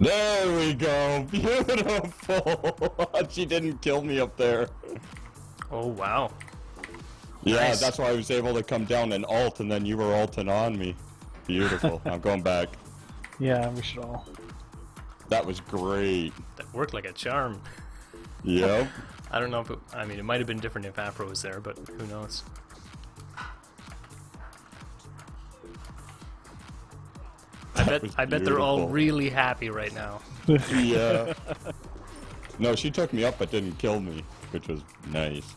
There we go. Beautiful. she didn't kill me up there. Oh wow. Yeah, Nice. that's why I was able to come down and ult, and then you were ulting on me. Beautiful. I'm going back. Yeah, we should all. That was great. That worked like a charm. Yep. I don't know if it, I mean it might have been different if Afro was there, but who knows? I bet I bet they're all really happy right now. yeah. No, she took me up but didn't kill me, which was nice.